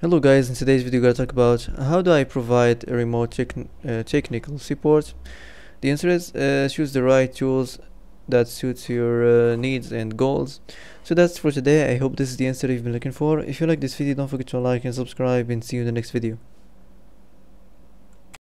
Hello guys, in today's video I'm gonna talk about how do I provide a remote uh, technical support. The answer is uh, choose the right tools that suits your uh, needs and goals. So that's for today. I hope this is the answer you've been looking for. If you like this video, don't forget to like and subscribe and see you in the next video.